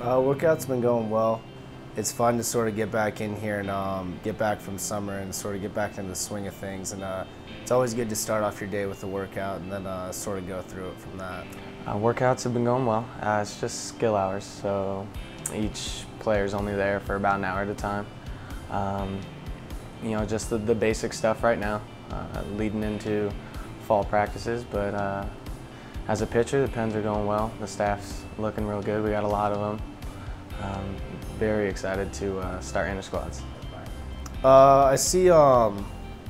Uh, workout's been going well. It's fun to sort of get back in here and um, get back from summer and sort of get back into the swing of things. And uh, it's always good to start off your day with a workout and then uh, sort of go through it from that. Uh, workouts have been going well. Uh, it's just skill hours, so each player's only there for about an hour at a time. Um, you know, just the, the basic stuff right now, uh, leading into fall practices. But as a pitcher, the pens are going well. The staff's looking real good. We got a lot of them. Um, very excited to uh, start inter squads. Uh, I see um,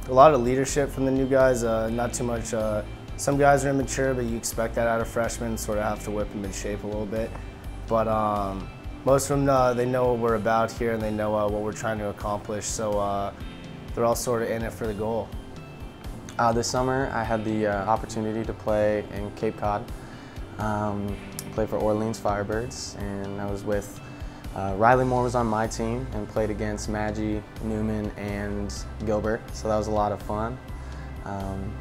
a lot of leadership from the new guys. Uh, not too much. Uh, some guys are immature, but you expect that out of freshmen. Sort of have to whip them in shape a little bit. But um, most of them, uh, they know what we're about here, and they know uh, what we're trying to accomplish. So they're all sort of in it for the goal. Uh, this summer, I had the uh, opportunity to play in Cape Cod. Um, play for Orleans Firebirds, and I was with uh, Riley Moore was on my team and played against Maggi, Newman, and Gilbert. So that was a lot of fun. Um,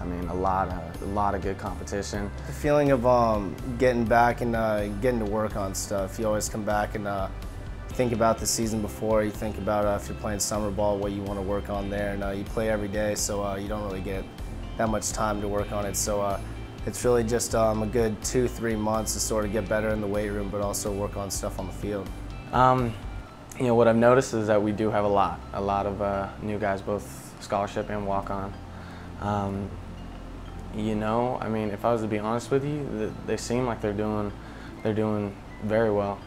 I mean, a lot of a lot of good competition. The feeling of um, getting back and uh, getting to work on stuff. You always come back and uh, think about the season before. You think about uh, if you're playing summer ball, what you want to work on there, and uh, you play every day, so uh, you don't really get that much time to work on it. So uh, it's really just um, a good two, three months to sort of get better in the weight room, but also work on stuff on the field. Um, you know, what I've noticed is that we do have a lot, a lot of uh, new guys, both scholarship and walk-on. Um, you know, I mean, if I was to be honest with you, they seem like they're doing, they're doing very well.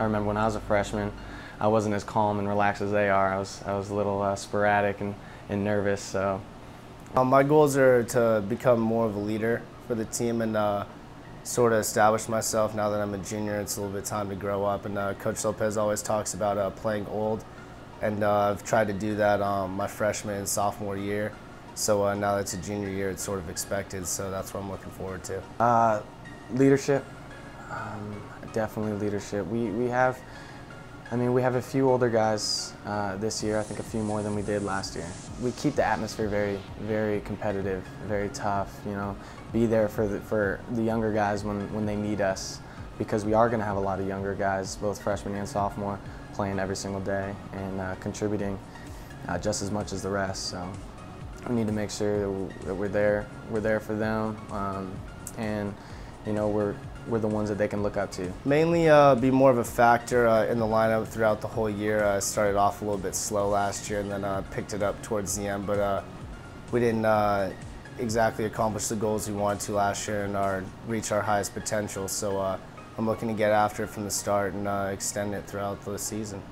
I remember when I was a freshman, I wasn't as calm and relaxed as they are. I was, I was a little uh, sporadic and, and nervous. So, um, my goals are to become more of a leader for the team and uh, sort of establish myself. Now that I'm a junior, it's a little bit time to grow up. And uh, Coach Lopez always talks about uh, playing old, and uh, I've tried to do that um, my freshman and sophomore year. So uh, now that it's a junior year, it's sort of expected. So that's what I'm looking forward to. Uh, leadership, um, definitely leadership. We we have, I mean, we have a few older guys uh, this year. I think a few more than we did last year. We keep the atmosphere very very competitive, very tough. You know, be there for the for the younger guys when when they need us, because we are going to have a lot of younger guys, both freshman and sophomore, playing every single day and uh, contributing uh, just as much as the rest. So we need to make sure that we're there. We're there for them, um, and you know we're we're the ones that they can look up to. Mainly uh, be more of a factor uh, in the lineup throughout the whole year. I uh, started off a little bit slow last year and then uh, picked it up towards the end, but uh, we didn't uh, exactly accomplish the goals we wanted to last year and our, reach our highest potential. So I'm looking to get after it from the start and extend it throughout the season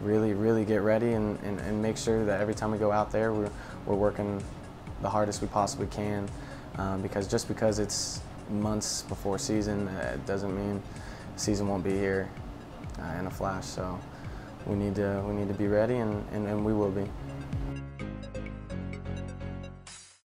really, really get ready and, and, and, make sure that every time we go out there, we're, we're working the hardest we possibly can. Um, because just because it's months before season, uh, doesn't mean season won't be here uh, in a flash. So we need to we need to be ready, and, and, and we will be.